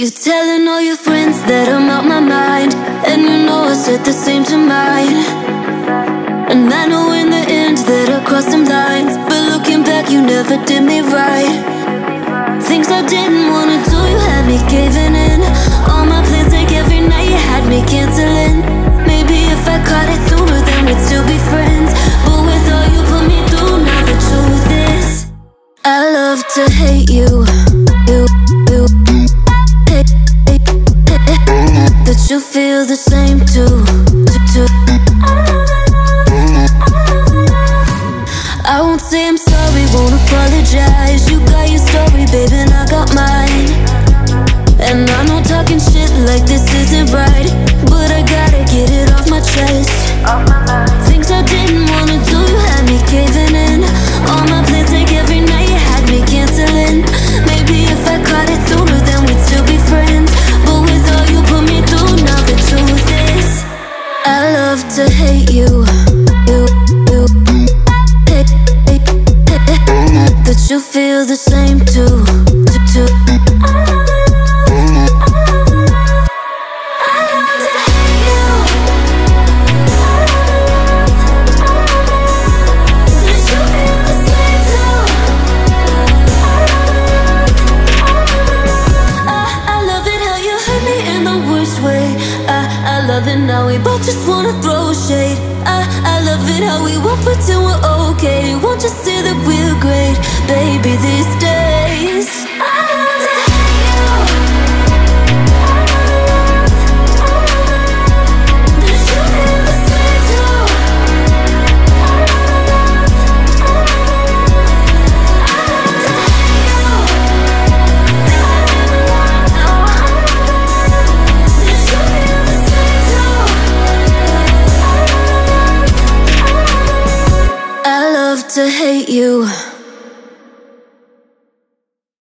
You're telling all your friends that I'm out my mind And you know I said the same to mine. And I know in the end that I crossed some lines But looking back you never did me right. Things I didn't wanna do, you had me giving in. All my plans like every night you had me canceling. Maybe if I caught it sooner then we'd still be friends. But with all you put me through, now the truth is I love to hate you, you, I won't say I'm sorry, won't apologize. You got your story, baby, and I got mine. And I know talking shit like this isn't right But I gotta get it off my chest love to hate you, you, you. Hey, hey, hey, That you feel the same now we both just wanna throw shade. I, I love it how we won't pretend we're okay. To hate you.